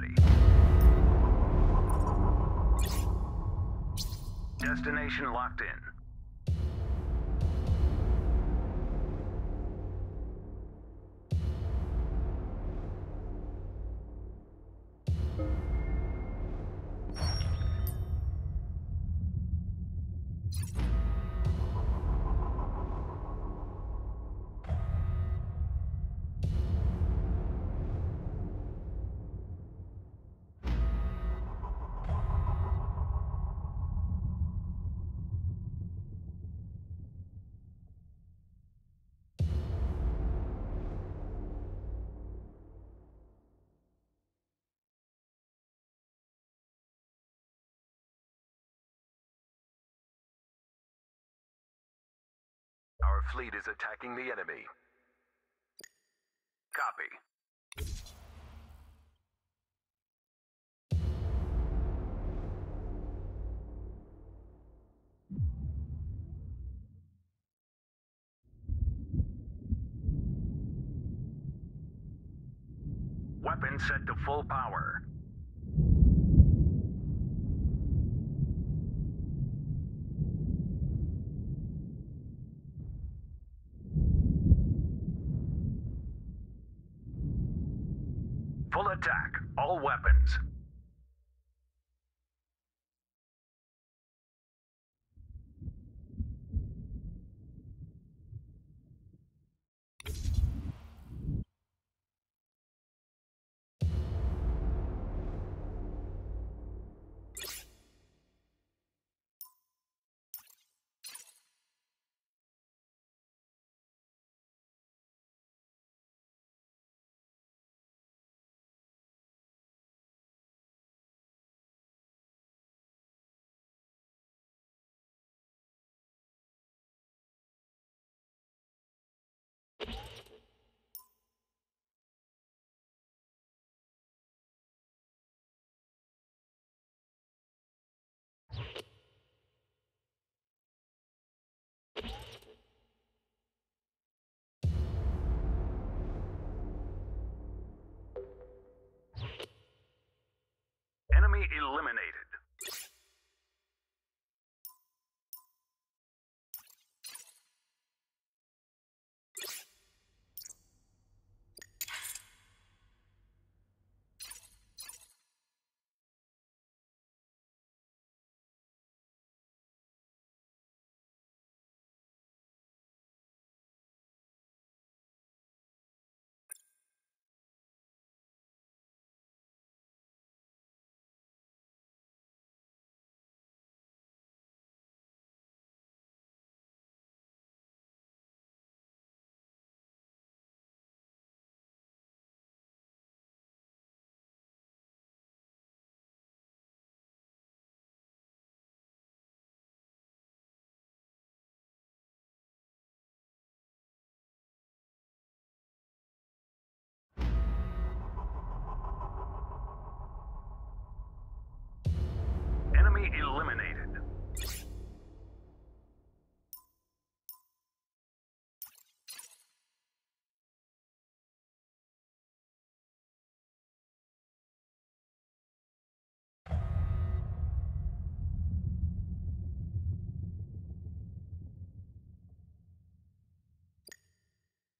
Ready. Destination locked in. Our fleet is attacking the enemy. Copy. Weapons set to full power. Full attack. All weapons.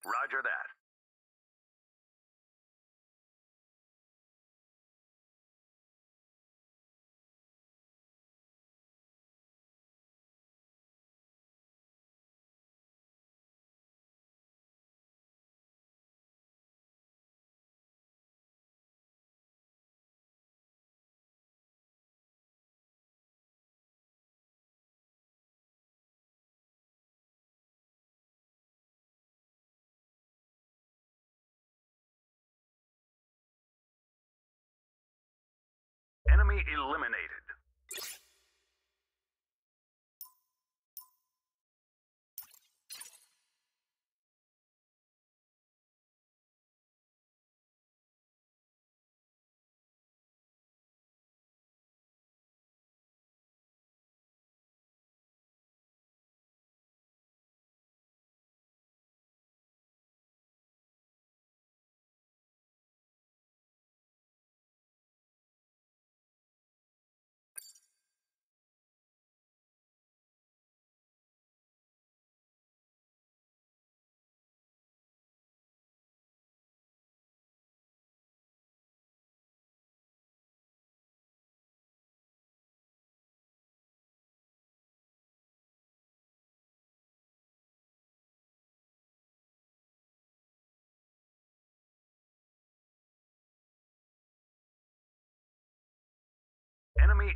Roger that. Eliminated.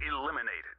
Eliminated.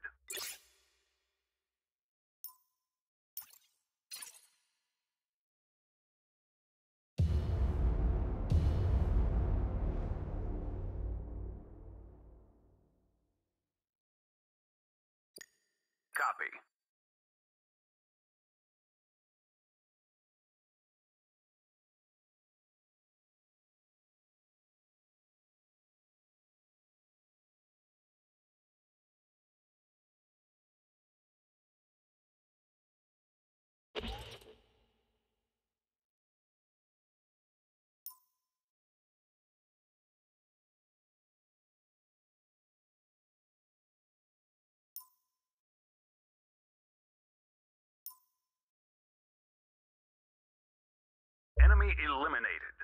Enemy eliminated.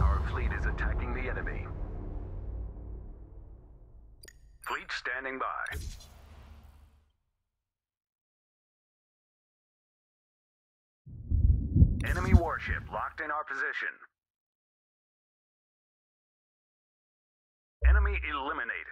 Our fleet is attacking the enemy. Fleet standing by. Enemy warship locked in our position. Enemy eliminated.